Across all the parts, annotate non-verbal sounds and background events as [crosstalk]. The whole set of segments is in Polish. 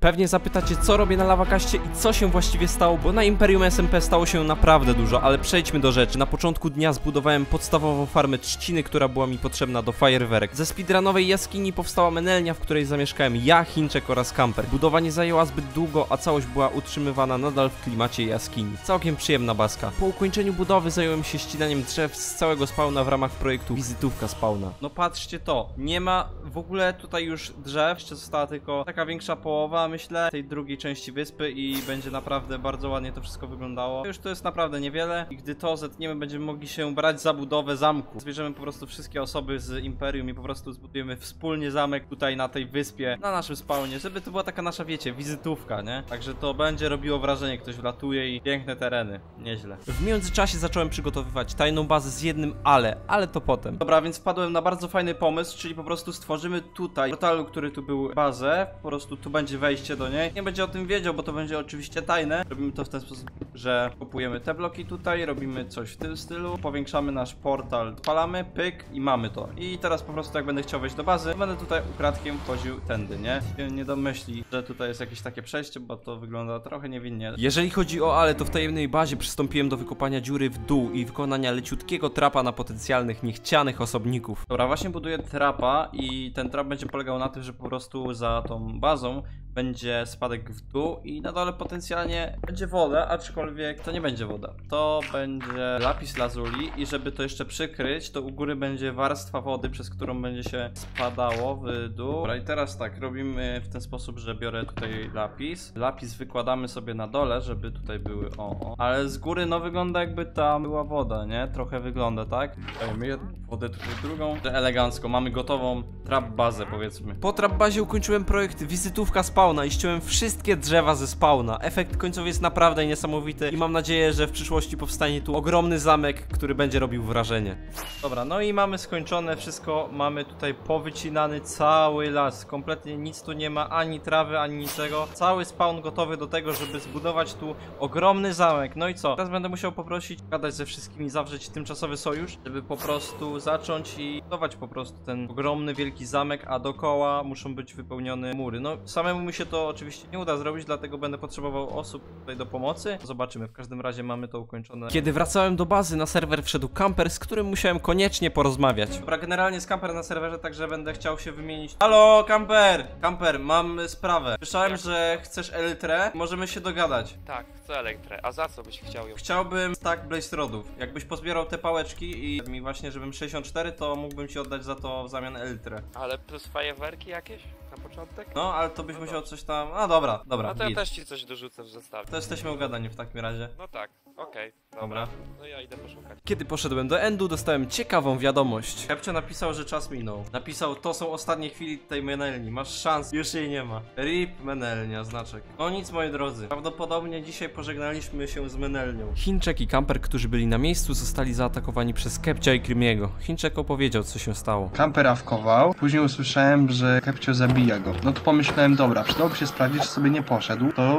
Pewnie zapytacie, co robię na Lawakaście i co się właściwie stało, bo na Imperium SMP stało się naprawdę dużo, ale przejdźmy do rzeczy. Na początku dnia zbudowałem podstawową farmę trzciny, która była mi potrzebna do fajerwerek. Ze speedrunowej jaskini powstała menelnia, w której zamieszkałem ja, Chińczek oraz Kamper. Budowa nie zajęła zbyt długo, a całość była utrzymywana nadal w klimacie jaskini. Całkiem przyjemna baska. Po ukończeniu budowy zająłem się ścinaniem drzew z całego spawna w ramach projektu Wizytówka Spawna. No patrzcie to, nie ma w ogóle tutaj już drzew, jeszcze została tylko taka większa połowa, myślę, tej drugiej części wyspy i będzie naprawdę bardzo ładnie to wszystko wyglądało. Już to jest naprawdę niewiele i gdy to zetniemy, będziemy mogli się brać za budowę zamku. Zbierzemy po prostu wszystkie osoby z Imperium i po prostu zbudujemy wspólnie zamek tutaj na tej wyspie, na naszym spawnie, żeby to była taka nasza, wiecie, wizytówka, nie? Także to będzie robiło wrażenie, ktoś wlatuje i piękne tereny, nieźle. W międzyczasie zacząłem przygotowywać tajną bazę z jednym ale, ale to potem. Dobra, więc wpadłem na bardzo fajny pomysł, czyli po prostu stworzymy tutaj w portalu, który tu był bazę, po prostu tu będzie wejście do niej. Nie będzie o tym wiedział, bo to będzie oczywiście tajne. Robimy to w ten sposób, że kupujemy te bloki tutaj, robimy coś w tym stylu, powiększamy nasz portal, odpalamy, pyk i mamy to. I teraz po prostu jak będę chciał wejść do bazy, będę tutaj ukradkiem wchodził tędy, nie? Nie domyśli, że tutaj jest jakieś takie przejście, bo to wygląda trochę niewinnie. Jeżeli chodzi o ale, to w tajemnej bazie przystąpiłem do wykopania dziury w dół i wykonania leciutkiego trapa na potencjalnych niechcianych osobników. Dobra, właśnie buduję trapa i ten trap będzie polegał na tym, że po prostu za tą bazą będzie spadek w dół i na dole potencjalnie będzie woda, aczkolwiek to nie będzie woda. To będzie lapis lazuli i żeby to jeszcze przykryć, to u góry będzie warstwa wody, przez którą będzie się spadało w dół. Dobra i teraz tak, robimy w ten sposób, że biorę tutaj lapis. Lapis wykładamy sobie na dole, żeby tutaj były o, o. Ale z góry no wygląda jakby tam była woda, nie? Trochę wygląda, tak? Dajemy jedną wodę tutaj drugą. Elegancko, mamy gotową trap bazę powiedzmy. Po trap bazie ukończyłem projekt wizytówka spawna i ściąłem wszystkie drzewa ze spawna. Efekt końcowy jest naprawdę niesamowity i mam nadzieję, że w przyszłości powstanie tu ogromny zamek, który będzie robił wrażenie. Dobra, no i mamy skończone wszystko, mamy tutaj powycinany cały las, kompletnie nic tu nie ma, ani trawy, ani niczego. Cały spawn gotowy do tego, żeby zbudować tu ogromny zamek. No i co? Teraz będę musiał poprosić, gadać ze wszystkimi, zawrzeć tymczasowy sojusz, żeby po prostu zacząć i budować po prostu ten ogromny, wielki zamek, a dookoła muszą być wypełnione mury. No samemu mi się to oczywiście nie uda zrobić, dlatego będę potrzebował osób tutaj do pomocy. Zobaczymy, w każdym razie mamy to ukończone. Kiedy wracałem do bazy, na serwer wszedł kamper, z którym musiałem koniecznie porozmawiać. Dobra, generalnie jest kamper na serwerze, także będę chciał się wymienić. Halo, kamper! Kamper, mam sprawę. Słyszałem, że chcesz elytrę, możemy się dogadać. Tak, chcę elektrę. A za co byś chciał ją? Chciałbym stack blaze rodów. Jakbyś pozbierał te pałeczki i mi właśnie, żebym 64, to mógłbym ci oddać za to w zamian elytrę. Ale plus fajerwerki jakieś na początek? No, ale to byś No musiał coś tam... A dobra, dobra, No to ja git. też ci coś dorzucę w zestawie. To jesteśmy ugadani w takim razie. No tak, okej, Dobra. dobra. No ja idę poszukać. Kiedy poszedłem do Endu, dostałem ciekawą wiadomość. Kepcio napisał, że czas minął. Napisał, to są ostatnie chwili tej menelni. Masz szans, już jej nie ma. RIP menelnia, znaczek. No nic, moi drodzy. Prawdopodobnie dzisiaj pożegnaliśmy się z menelnią. Chińczek i Kamper, którzy byli na miejscu, zostali zaatakowani przez Kepcia i Krymiego. Chińczek opowiedział, co się stało. Kamper awkował, później usłyszałem, że Kepcio zabija go. No to pomyślałem, dobra, przydałoby się sprawdzić, czy sobie nie poszedł, to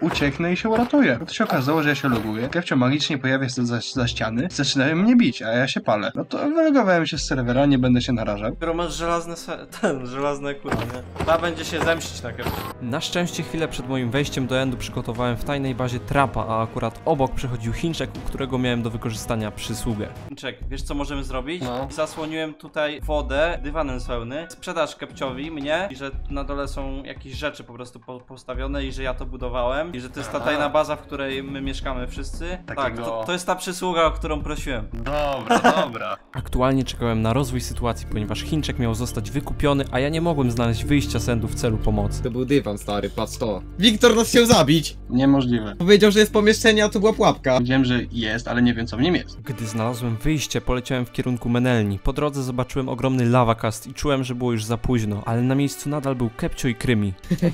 ucieknę i się uratuję. No to się okazało, że ja się loguję, Kepcio magicznie pojawia się za, za ściany, zaczynają mnie bić, a ja się palę. No to wylogowałem się z serwera, nie będę się narażał. Dopiero masz żelazne [laughs] ten, żelazne nie? Ta będzie się zemścić na Kepcio. Na szczęście chwilę przed moim wejściem do Endu przygotowałem w tajnej bazie trapa, a akurat obok przechodził Chińczek, u którego miałem do wykorzystania przysługę. Chińczek, wiesz co możemy zrobić? No. Zasłoniłem tutaj wodę dywanem z wełny. Sprzedasz Kepciowi, mnie i że na dole są jakieś rzeczy po prostu po postawione i że ja to budowałem i że to jest ta tajna baza, w której my mieszkamy wszyscy. Tak, Takiego- to, to jest ta przysługa, o którą prosiłem. Dobra, [laughs] dobra. Aktualnie czekałem na rozwój sytuacji, ponieważ Chińczek miał zostać wykupiony, a ja nie mogłem znaleźć wyjścia z Endu w celu pomocy. To był dywan stary, patrz to. Wiktor nas chciał zabić! Niemożliwe. Powiedział, że jest pomieszczenie, a to była pułapka. Wiem, że jest, ale nie wiem, co w nim jest. Gdy znalazłem wyjście, poleciałem w kierunku Menelni. Po drodze zobaczyłem ogromny lawakast i czułem, że było już za późno, ale na miejscu nadal był Kepcio i Krymi.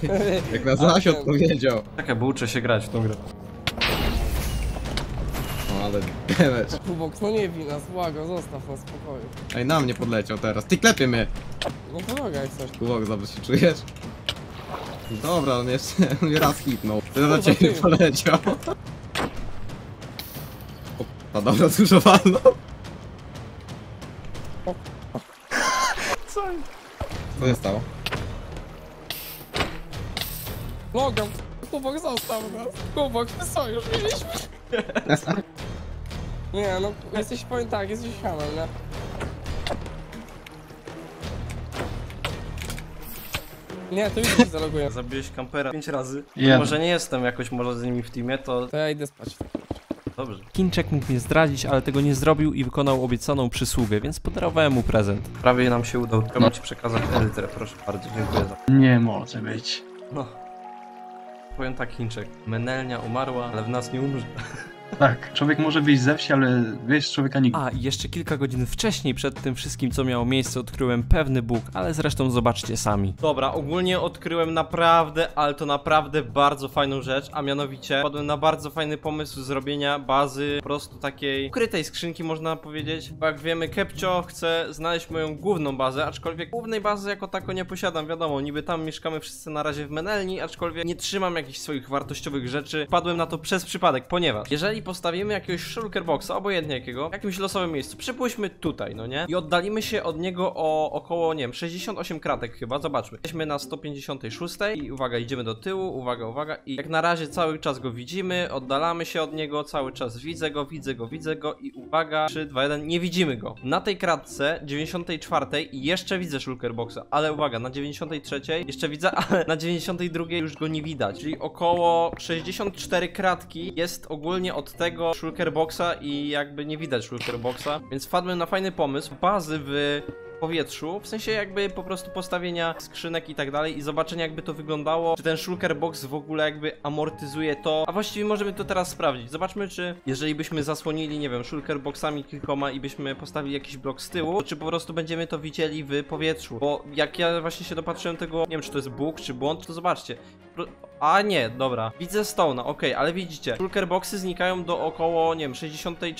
[laughs] Jak na zaś odpowiedział. Czekaj, bo uczę się grać w tą grę. O, ale damage. Kubok, no nie wina, błagam, zostaw na spokoju. Ej, na mnie podleciał teraz. Ty klepie mnie! No pomagaj jak coś. Kubok, dobrze się czujesz? Dobra, on jeszcze [laughs] on mnie raz hitnął. Ty na Kurwa, ciebie poleciał. O, a dobra, dużo walno. Co? Co się stało? Logan, Kubok zostaw nas. Kubok, sojusz mieliśmy. [laughs] Nie no, jesteś, powiem tak, jesteś hamem, nie? Nie, to już ci zaloguję. [laughs] Zabiłeś kampera 5 razy. Jeden. Może nie jestem jakoś może z nimi w teamie, to To ja idę spać. dobrze. Chińczek mógł mnie zdradzić, ale tego nie zrobił i wykonał obiecaną przysługę, więc podarowałem mu prezent. Prawie nam się udał. Tylko ci przekazać elytrę, proszę bardzo, dziękuję za Nie może być. No. Powiem tak, Chińczek. Menelnia umarła, ale w nas nie umrze. [laughs] Tak, człowiek może wyjść ze wsi, ale wiesz, człowieka nigdy. A, jeszcze kilka godzin wcześniej, przed tym wszystkim, co miało miejsce, odkryłem pewny bóg, ale zresztą zobaczcie sami. Dobra, ogólnie odkryłem naprawdę, ale to naprawdę bardzo fajną rzecz, a mianowicie padłem na bardzo fajny pomysł zrobienia bazy po prostu takiej ukrytej skrzynki, można powiedzieć. Bo jak wiemy, Kepcio chce znaleźć moją główną bazę, aczkolwiek głównej bazy jako tako nie posiadam, wiadomo, niby tam mieszkamy wszyscy na razie w Menelni, aczkolwiek nie trzymam jakichś swoich wartościowych rzeczy. Wpadłem na to przez przypadek, ponieważ jeżeli postawimy jakiegoś shulker boxa, obojętnie jakiego, w jakimś losowym miejscu, przypuśćmy tutaj, no nie? I oddalimy się od niego o około, nie wiem, 68 kratek chyba, zobaczmy. Jesteśmy na 156 i uwaga, idziemy do tyłu, uwaga, uwaga i jak na razie cały czas go widzimy, oddalamy się od niego, cały czas widzę go, widzę go, widzę go i uwaga, 3, 2, 1, nie widzimy go. Na tej kratce 94 jeszcze widzę shulker boxa, ale uwaga, na 93 jeszcze widzę, [laughs] ale na 92 już go nie widać, czyli około 64 kratki jest ogólnie od tego shulker boxa i jakby nie widać shulker boxa, więc wpadłem na fajny pomysł bazy w powietrzu, w sensie jakby po prostu postawienia skrzynek i tak dalej i zobaczenia jakby to wyglądało, czy ten shulker box w ogóle jakby amortyzuje to, a właściwie możemy to teraz sprawdzić. Zobaczmy czy, jeżeli byśmy zasłonili, nie wiem, shulker boxami kilkoma i byśmy postawili jakiś blok z tyłu, to czy po prostu będziemy to widzieli w powietrzu, bo jak ja właśnie się dopatrzyłem tego, nie wiem czy to jest bóg, czy błąd, to zobaczcie. A nie, dobra. Widzę Stone'a, okej, ale widzicie, shulker boxy znikają do około, nie wiem, 64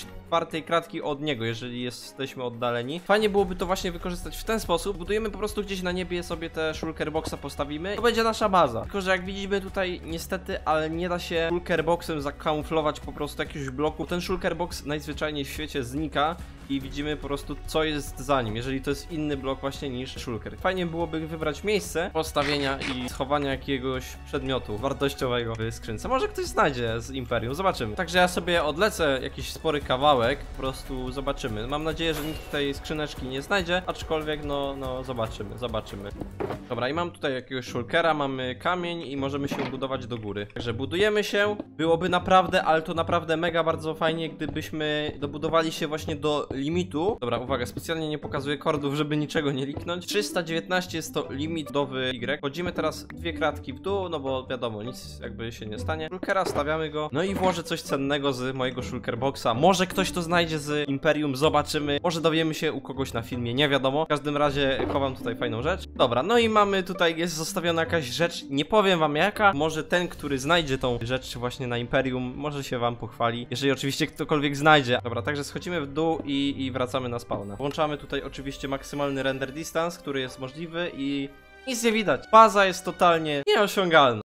kratki od niego, jeżeli jesteśmy oddaleni. Fajnie byłoby to właśnie wykorzystać w ten sposób. Budujemy po prostu gdzieś na niebie sobie te shulker boxa postawimy. To będzie nasza baza. Tylko, że jak widzimy tutaj, niestety, ale nie da się shulker boxem zakamuflować po prostu jakiegoś bloku. Ten shulker box najzwyczajniej w świecie znika i widzimy po prostu co jest za nim, jeżeli to jest inny blok właśnie niż shulker. Fajnie byłoby wybrać miejsce postawienia i schowania jakiegoś przedmiotu wartościowego w skrzynce. Może ktoś znajdzie z Imperium, zobaczymy. Także ja sobie odlecę jakiś spory kawałek, po prostu zobaczymy. Mam nadzieję, że nikt tej skrzyneczki nie znajdzie, aczkolwiek no, no zobaczymy, zobaczymy. Dobra, i mam tutaj jakiegoś shulkera, mamy kamień i możemy się budować do góry. Także budujemy się. Byłoby naprawdę, ale to naprawdę mega bardzo fajnie, gdybyśmy dobudowali się właśnie do limitu. Dobra, uwaga, specjalnie nie pokazuję kordów, żeby niczego nie liknąć. 319 jest to limit dowy Y. Chodzimy teraz dwie kratki w dół, no bo wiadomo, nic jakby się nie stanie. Shulkera stawiamy go. No i włożę coś cennego z mojego shulker boxa. Może ktoś to znajdzie z Imperium, zobaczymy. Może dowiemy się u kogoś na filmie, nie wiadomo. W każdym razie chowam tutaj fajną rzecz. Dobra, no i mamy tutaj, jest zostawiona jakaś rzecz. Nie powiem wam jaka. Może ten, który znajdzie tą rzecz właśnie na Imperium, może się wam pochwali. Jeżeli oczywiście ktokolwiek znajdzie. Dobra, także schodzimy w dół i, wracamy na spawna. Włączamy tutaj oczywiście maksymalny render distance, który jest możliwy i nic nie widać. Baza jest totalnie nieosiągalna.